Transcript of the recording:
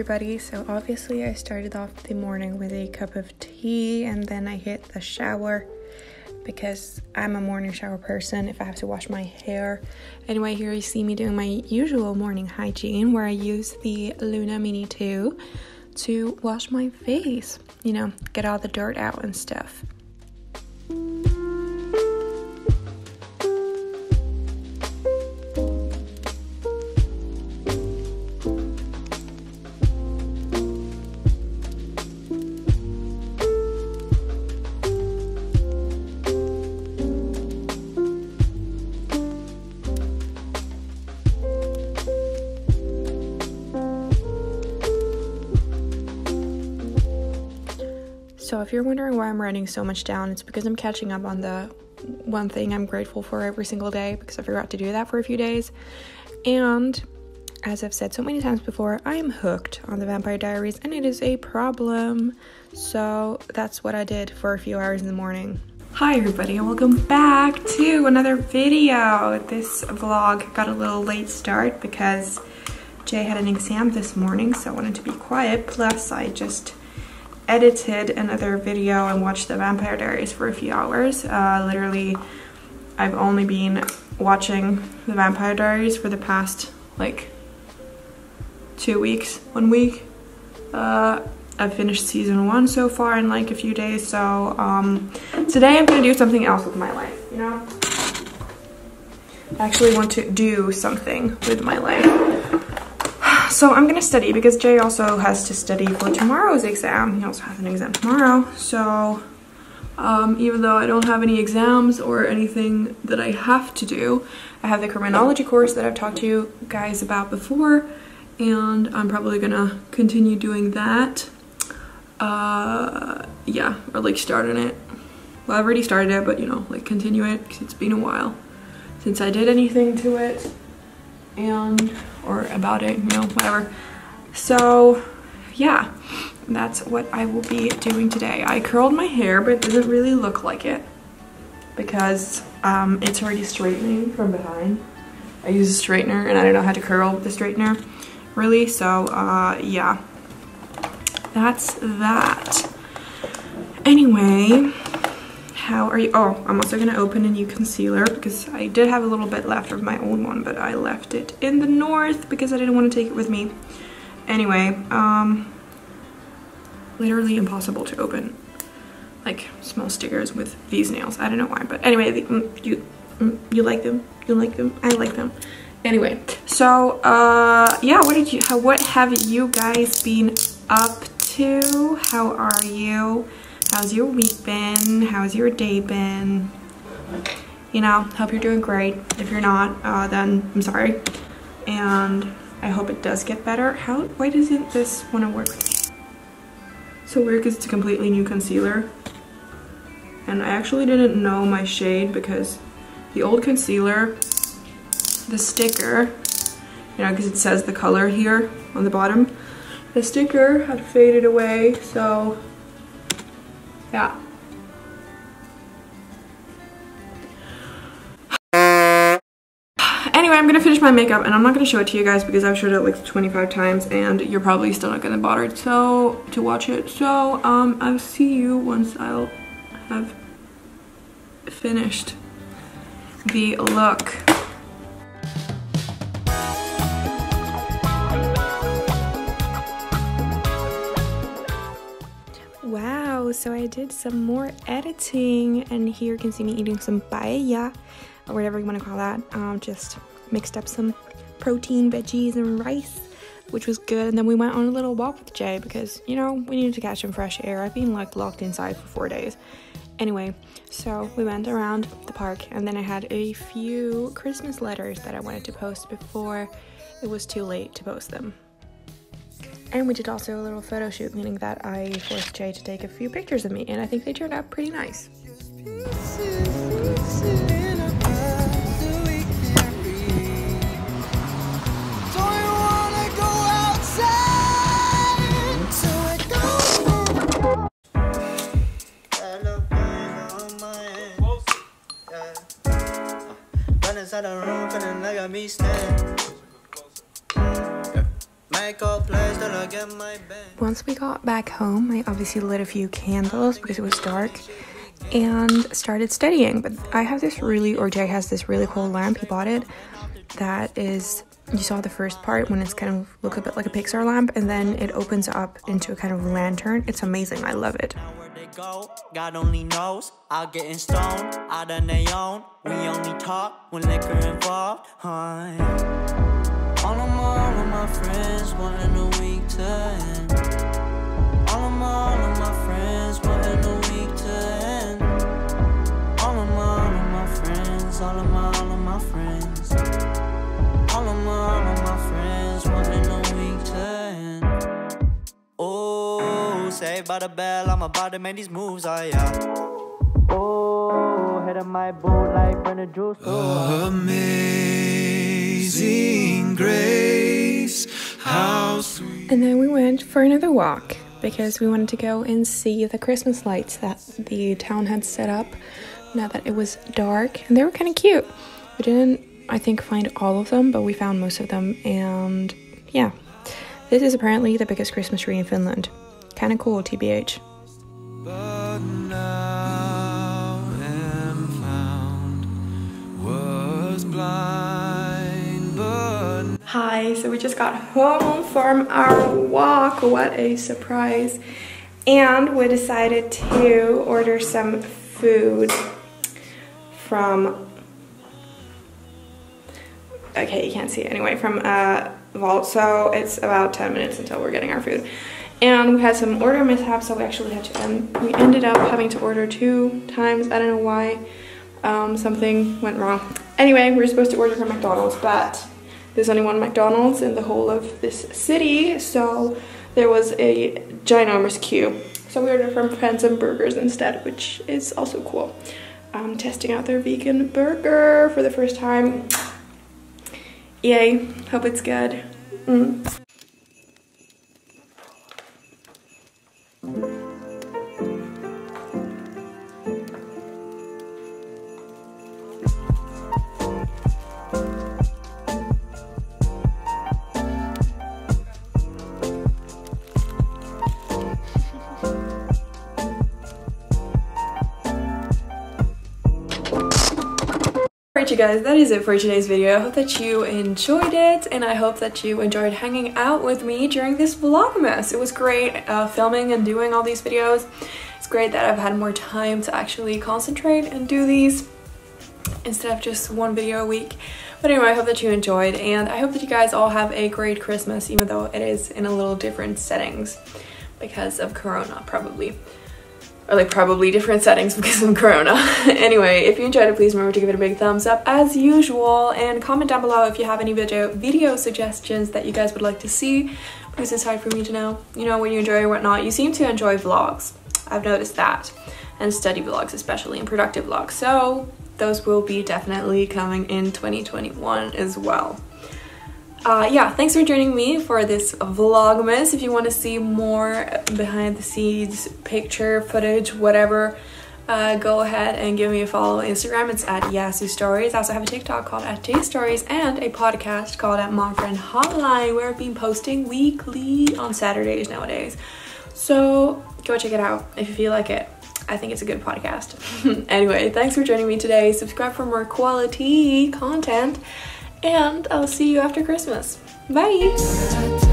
everybody. So, obviously, I started off the morning with a cup of tea and then I hit the shower because I'm a morning shower person if I have to wash my hair. Anyway, here you see me doing my usual morning hygiene where I use the Luna Mini 2 to wash my face, you know, get all the dirt out and stuff. So, if you're wondering why I'm writing so much down, it's because I'm catching up on the one thing I'm grateful for every single day because I forgot to do that for a few days. And as I've said so many times before, I am hooked on the Vampire Diaries and it is a problem. So, that's what I did for a few hours in the morning. Hi, everybody, and welcome back to another video. This vlog got a little late start because Jay had an exam this morning, so I wanted to be quiet. Plus, I just edited another video and watched the Vampire Diaries for a few hours. Uh, literally, I've only been watching the Vampire Diaries for the past like two weeks, one week. Uh, I've finished season one so far in like a few days, so um, today I'm gonna do something else with my life, you know? I actually want to do something with my life so I'm gonna study because Jay also has to study for tomorrow's exam. He also has an exam tomorrow. So um, even though I don't have any exams or anything that I have to do, I have the criminology course that I've talked to you guys about before and I'm probably gonna continue doing that. Uh, yeah, or like starting it. Well, I've already started it, but you know, like continue it because it's been a while since I did anything to it and or about it, you know, whatever. So yeah, that's what I will be doing today. I curled my hair, but it doesn't really look like it because um, it's already straightening from behind. I use a straightener and I don't know how to curl the straightener really. So uh, yeah, that's that. Anyway, how are you? Oh, I'm also gonna open a new concealer because I did have a little bit left of my old one, but I left it in the north because I didn't want to take it with me. Anyway, um, literally impossible to open like small stickers with these nails. I don't know why, but anyway, the, mm, you mm, you like them? You like them? I like them. Anyway, so uh, yeah, what did you? How, what have you guys been up to? How are you? How's your week been? How's your day been? You know, hope you're doing great. If you're not, uh, then I'm sorry. And I hope it does get better. How, why doesn't this want to work So weird because it's a completely new concealer. And I actually didn't know my shade because the old concealer, the sticker, you know, because it says the color here on the bottom, the sticker had faded away, so yeah. Anyway, I'm gonna finish my makeup and I'm not gonna show it to you guys because I've showed it like 25 times and you're probably still not gonna bother so to watch it. So um, I'll see you once I'll have finished the look. So I did some more editing and here you can see me eating some paella or whatever you want to call that. Um, just mixed up some protein, veggies, and rice, which was good. And then we went on a little walk with Jay because, you know, we needed to catch some fresh air. I've been like locked inside for four days. Anyway, so we went around the park and then I had a few Christmas letters that I wanted to post before it was too late to post them. And we did also a little photo shoot, meaning that I forced Jay to take a few pictures of me, and I think they turned out pretty nice. Once we got back home, I obviously lit a few candles because it was dark and started studying. But I have this really, or Jay has this really cool lamp. He bought it that is you saw the first part when it's kind of look a bit like a Pixar lamp and then it opens up into a kind of lantern. It's amazing. I love it. God only knows I'll get in stone out on their. We only talk when liquor involved. Huh? All of my, all of my friends wanting a week to end. All of my, all of my friends wanting a week to end. All of my, all of my friends, all of my, all of my friends. All of my, all of my friends wanting a week to end. Oh, saved by the bell, I'm about to make these moves, oh yeah. Oh, head of my boat like Bernard Juice. Oh. Uh-huh, Amazing And then we went for another walk because we wanted to go and see the Christmas lights that the town had set up now that it was dark and they were kind of cute. We didn't, I think, find all of them, but we found most of them and yeah. This is apparently the biggest Christmas tree in Finland. Kind of cool, TBH. Hi, so we just got home from our walk. What a surprise. And we decided to order some food from, okay, you can't see it anyway, from uh, Wolt. So it's about 10 minutes until we're getting our food. And we had some order mishaps, so we actually had to, end, we ended up having to order two times. I don't know why. Um, something went wrong. Anyway, we were supposed to order from McDonald's, but there's only one McDonald's in the whole of this city, so there was a ginormous queue. So we ordered from Friends and Burgers instead, which is also cool. I'm testing out their vegan burger for the first time. Yay, hope it's good. Mm. You guys, that is it for today's video. I hope that you enjoyed it and I hope that you enjoyed hanging out with me during this vlogmas. It was great uh, filming and doing all these videos. It's great that I've had more time to actually concentrate and do these instead of just one video a week. But anyway, I hope that you enjoyed and I hope that you guys all have a great Christmas even though it is in a little different settings because of Corona probably or like probably different settings because of corona. anyway, if you enjoyed it, please remember to give it a big thumbs up as usual and comment down below if you have any video video suggestions that you guys would like to see. Please hard for me to know, you know, what you enjoy or whatnot. You seem to enjoy vlogs. I've noticed that. And study vlogs especially and productive vlogs. So those will be definitely coming in 2021 as well uh, yeah, thanks for joining me for this vlogmas. If you want to see more behind the scenes picture, footage, whatever, uh, go ahead and give me a follow on Instagram. It's at Jasu Stories. I also have a TikTok called at J Stories and a podcast called at Mom Friend Hotline where I've been posting weekly on Saturdays nowadays. So go check it out if you feel like it. I think it's a good podcast. anyway, thanks for joining me today. Subscribe for more quality content and I'll see you after Christmas. Bye!